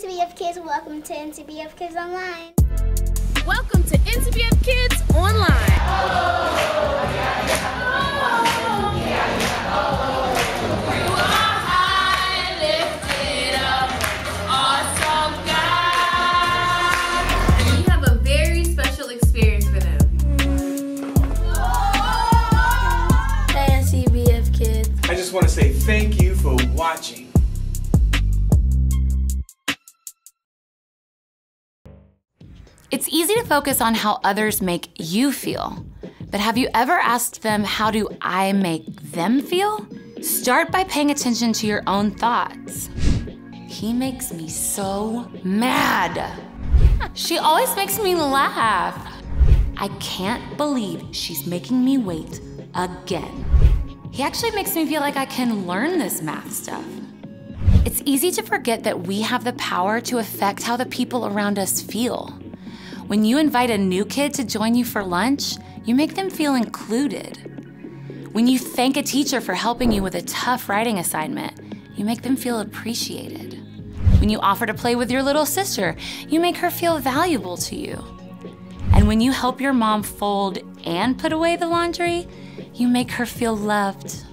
NCBF Kidz. Welcome to NCBF Kidz Online. Welcome to NCBF Kidz Online. You have a very special experience for them. Hey, I just want to say thank you for watching. It's easy to focus on how others make you feel, but have you ever asked them, How do I make them feel? Start by paying attention to your own thoughts. He makes me so mad. She always makes me laugh. I can't believe she's making me wait again. He actually makes me feel like I can learn this math stuff. It's easy to forget that we have the power to affect how the people around us feel. When you invite a new kid to join you for lunch, you make them feel included. When you thank a teacher for helping you with a tough writing assignment, you make them feel appreciated. When you offer to play with your little sister, you make her feel valuable to you. And when you help your mom fold and put away the laundry, you make her feel loved.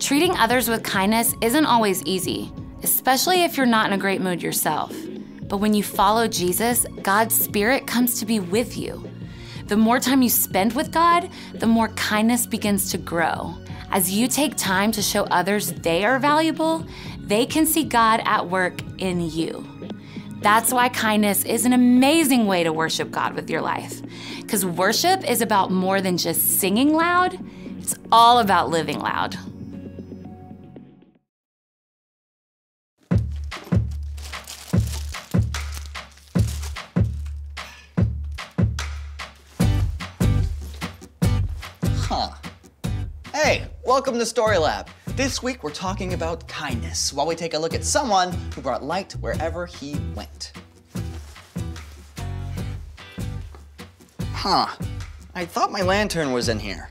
Treating others with kindness isn't always easy, especially if you're not in a great mood yourself. But when you follow Jesus, God's Spirit comes to be with you. The more time you spend with God, the more kindness begins to grow. As you take time to show others they are valuable, they can see God at work in you. That's why kindness is an amazing way to worship God with your life. Because worship is about more than just singing loud, it's all about living loud. Welcome to Story Lab. This week we're talking about kindness while we take a look at someone who brought light wherever he went. Huh. I thought my lantern was in here.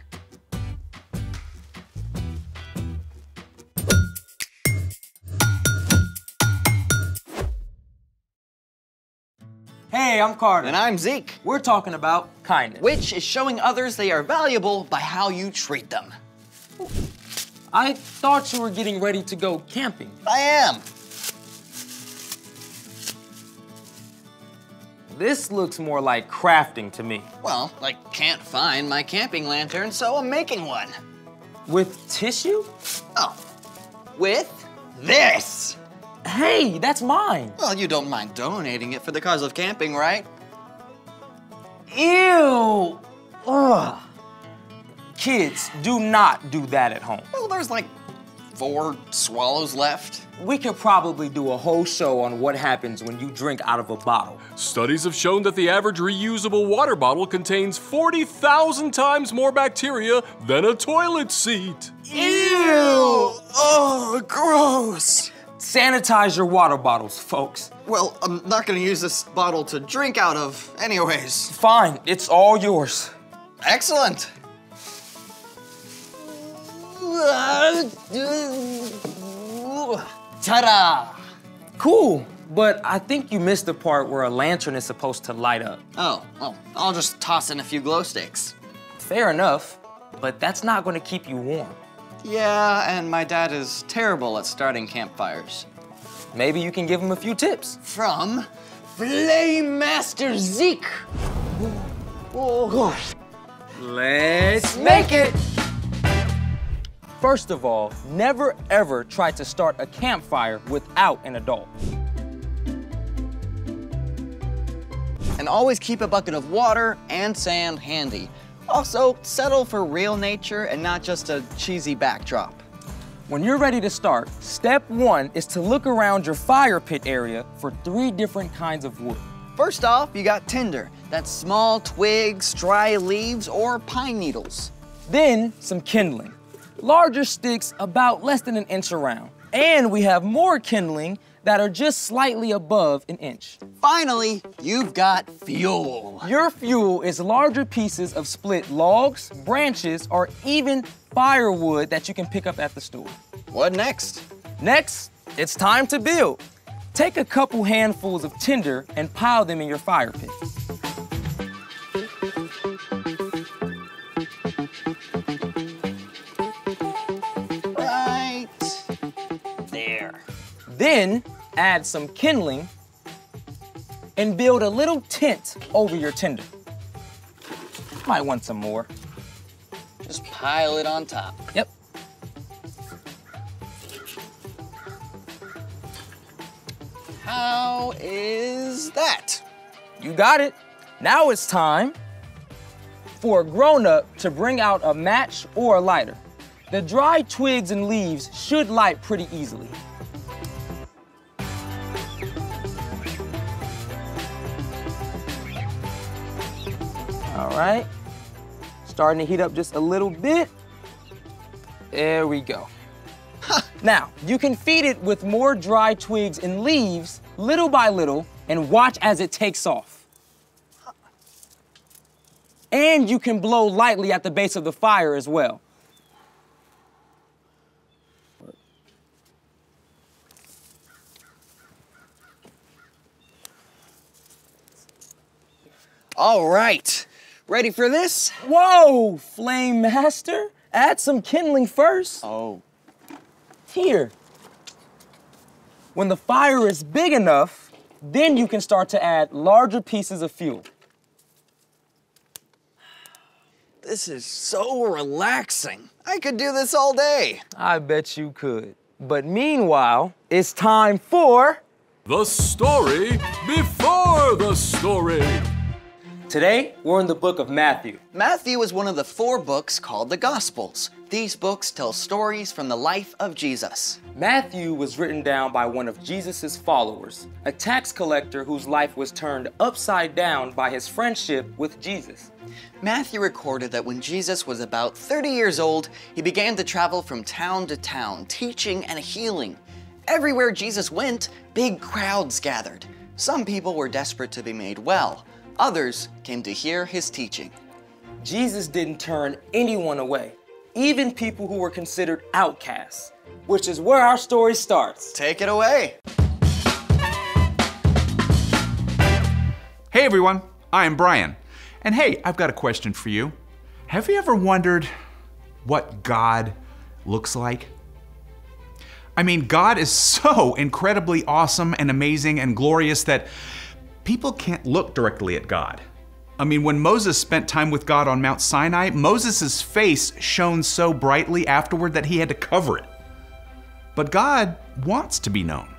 Hey, I'm Carter. And I'm Zeke, We're talking about kindness. which is showing others they are valuable by how you treat them. I thought you were getting ready to go camping. I am. This looks more like crafting to me. Well, I can't find my camping lantern, so I'm making one. With tissue? Oh, with this. Hey, that's mine. Well, you don't mind donating it for the cause of camping, right? Ew. Ugh. Kids, do not do that at home. Well, there's like four swallows left. We could probably do a whole show on what happens when you drink out of a bottle. Studies have shown that the average reusable water bottle contains 40,000 times more bacteria than a toilet seat. Ew! Oh, gross. Sanitize your water bottles, folks. Well, I'm not gonna use this bottle to drink out of, anyways. Fine, it's all yours. Excellent. Ta-da! Cool, but I think you missed the part where a lantern is supposed to light up. Oh, well, I'll just toss in a few glow sticks. Fair enough, but that's not going to keep you warm. Yeah, and my dad is terrible at starting campfires. Maybe you can give him a few tips. From Flame Master Zeke. Oh, gosh. Let's make it! First of all, never ever try to start a campfire without an adult. And always keep a bucket of water and sand handy. Also, settle for real nature and not just a cheesy backdrop. When you're ready to start, step one is to look around your fire pit area for three different kinds of wood. First off, you got tinder. That's small twigs, dry leaves, or pine needles. Then some kindling. Larger sticks about less than an inch around. And we have more kindling that are just slightly above an inch. Finally, you've got fuel. Your fuel is larger pieces of split logs, branches, or even firewood that you can pick up at the store. What next? Next, it's time to build. Take a couple handfuls of tinder and pile them in your fire pit. Then add some kindling and build a little tent over your tinder. Might want some more. Just pile it on top. Yep. How is that? You got it. Now it's time for a grown-up to bring out a match or a lighter. The dry twigs and leaves should light pretty easily. All right. Starting to heat up just a little bit. There we go. Now, you can feed it with more dry twigs and leaves little by little and watch as it takes off. And you can blow lightly at the base of the fire as well. All right. Ready for this? Whoa, Flame Master, add some kindling first. Oh. Here. When the fire is big enough, then you can start to add larger pieces of fuel. This is so relaxing. I could do this all day. I bet you could. But meanwhile, it's time for. The story before the story. Today, we're in the book of Matthew. Matthew is one of the four books called the Gospels. These books tell stories from the life of Jesus. Matthew was written down by one of Jesus' followers, a tax collector whose life was turned upside down by his friendship with Jesus. Matthew recorded that when Jesus was about 30 years old, he began to travel from town to town, teaching and healing. Everywhere Jesus went, big crowds gathered. Some people were desperate to be made well. Others came to hear his teaching. Jesus didn't turn anyone away, even people who were considered outcasts, which is where our story starts. Take it away. Hey everyone, I am Brian. And hey, I've got a question for you. Have you ever wondered what God looks like? I mean, God is so incredibly awesome and amazing and glorious that people can't look directly at God. I mean, when Moses spent time with God on Mount Sinai, Moses' face shone so brightly afterward that he had to cover it. But God wants to be known.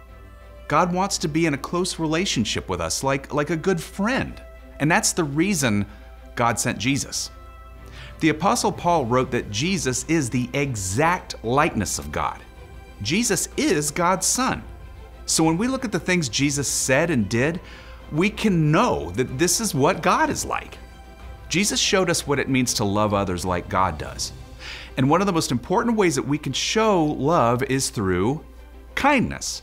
God wants to be in a close relationship with us, like, like a good friend. And that's the reason God sent Jesus. The Apostle Paul wrote that Jesus is the exact likeness of God. Jesus is God's Son. So when we look at the things Jesus said and did, we can know that this is what God is like. Jesus showed us what it means to love others like God does. And one of the most important ways that we can show love is through kindness.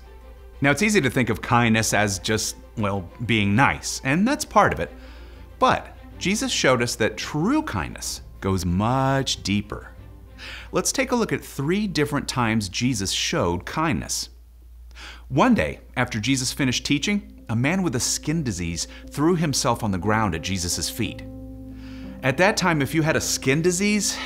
Now, it's easy to think of kindness as just, well, being nice, and that's part of it. But Jesus showed us that true kindness goes much deeper. Let's take a look at three different times Jesus showed kindness. One day, after Jesus finished teaching, a man with a skin disease threw himself on the ground at Jesus' feet. At that time, if you had a skin disease,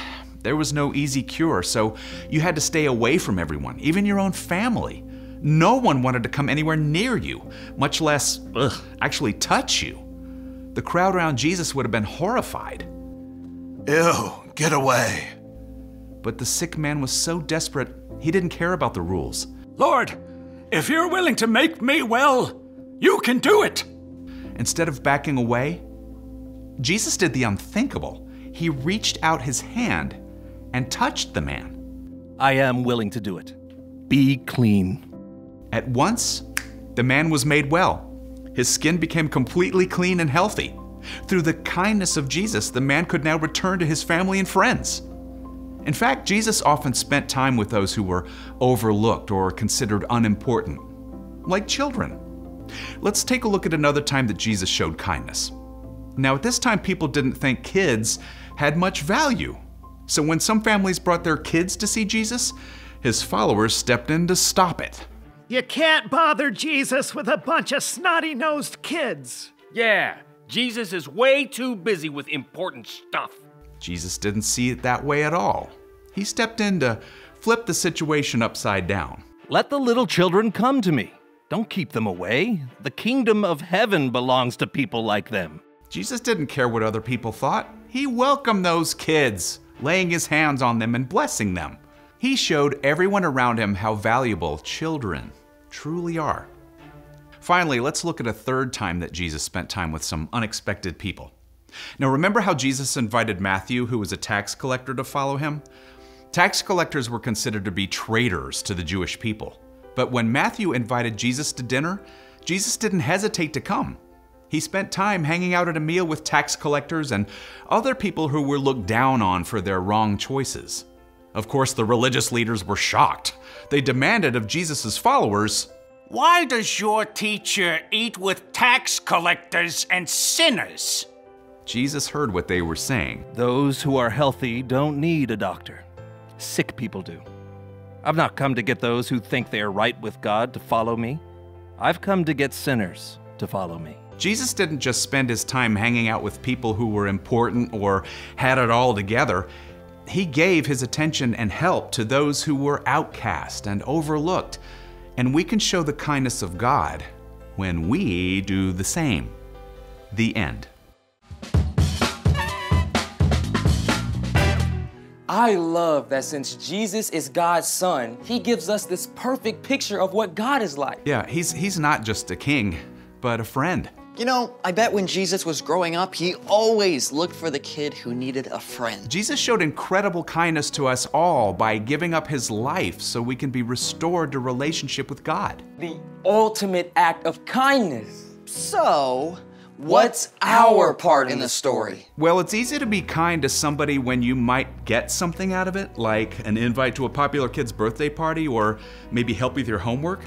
there was no easy cure, so you had to stay away from everyone, even your own family. No one wanted to come anywhere near you, much less ugh, actually touch you. The crowd around Jesus would have been horrified. Ew, get away. But the sick man was so desperate, he didn't care about the rules. Lord, if you're willing to make me well, you can do it. Instead of backing away, Jesus did the unthinkable. He reached out his hand and touched the man. I am willing to do it. Be clean. At once, the man was made well. His skin became completely clean and healthy. Through the kindness of Jesus, the man could now return to his family and friends. In fact, Jesus often spent time with those who were overlooked or considered unimportant, like children. Let's take a look at another time that Jesus showed kindness. Now, at this time, people didn't think kids had much value. So when some families brought their kids to see Jesus, his followers stepped in to stop it. You can't bother Jesus with a bunch of snotty nosed kids. Yeah, Jesus is way too busy with important stuff. Jesus didn't see it that way at all. He stepped in to flip the situation upside down. Let the little children come to me. Don't keep them away. The kingdom of heaven belongs to people like them. Jesus didn't care what other people thought. He welcomed those kids, laying his hands on them and blessing them. He showed everyone around him how valuable children truly are. Finally, let's look at a third time that Jesus spent time with some unexpected people. Now, remember how Jesus invited Matthew, who was a tax collector, to follow him? Tax collectors were considered to be traitors to the Jewish people. But when Matthew invited Jesus to dinner, Jesus didn't hesitate to come. He spent time hanging out at a meal with tax collectors and other people who were looked down on for their wrong choices. Of course, the religious leaders were shocked. They demanded of Jesus' followers, Why does your teacher eat with tax collectors and sinners? Jesus heard what they were saying. Those who are healthy don't need a doctor. Sick people do. I've not come to get those who think they are right with God to follow me. I've come to get sinners to follow me. Jesus didn't just spend his time hanging out with people who were important or had it all together. He gave his attention and help to those who were outcast and overlooked. And we can show the kindness of God when we do the same. The end. I love that since Jesus is God's son, he gives us this perfect picture of what God is like. Yeah, he's, he's not just a king, but a friend. You know, I bet when Jesus was growing up, he always looked for the kid who needed a friend. Jesus showed incredible kindness to us all by giving up his life so we can be restored to relationship with God. The ultimate act of kindness. So, what's our part in the story? Well, it's easy to be kind to somebody when you might get something out of it, like an invite to a popular kid's birthday party or maybe help with your homework.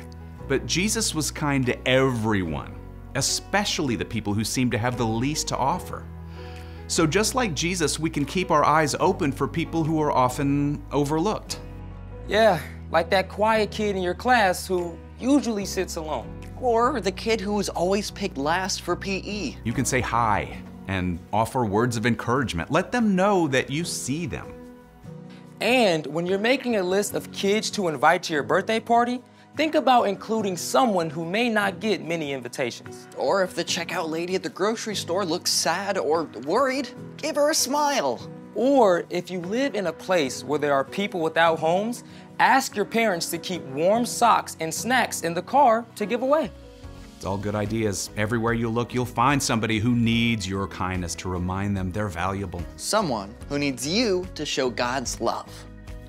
But Jesus was kind to everyone especially the people who seem to have the least to offer. So, just like Jesus, we can keep our eyes open for people who are often overlooked. Yeah, like that quiet kid in your class who usually sits alone. Or the kid who was always picked last for PE. You can say hi and offer words of encouragement. Let them know that you see them. And when you're making a list of kids to invite to your birthday party, Think about including someone who may not get many invitations. Or if the checkout lady at the grocery store looks sad or worried, give her a smile. Or if you live in a place where there are people without homes, ask your parents to keep warm socks and snacks in the car to give away. It's all good ideas. Everywhere you look, you'll find somebody who needs your kindness to remind them they're valuable. Someone who needs you to show God's love.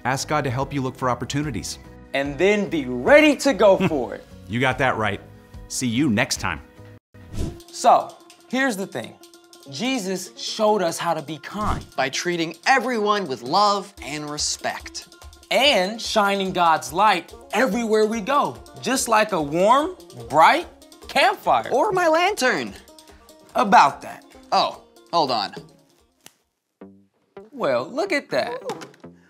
Ask God to help you look for opportunities and then be ready to go for it. You got that right. See you next time. So, here's the thing. Jesus showed us how to be kind. By treating everyone with love and respect. And shining God's light everywhere we go. Just like a warm, bright campfire. Or my lantern. About that. Oh, hold on. Well, look at that.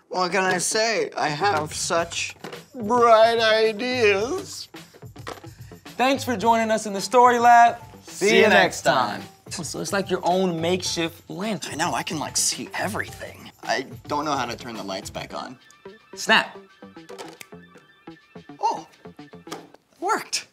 What can I say? I have such bright ideas. Thanks for joining us in the Story Lab. See, see you next time. time. So it's like your own makeshift lantern. I know, I can like see everything. I don't know how to turn the lights back on. Snap. Oh, worked.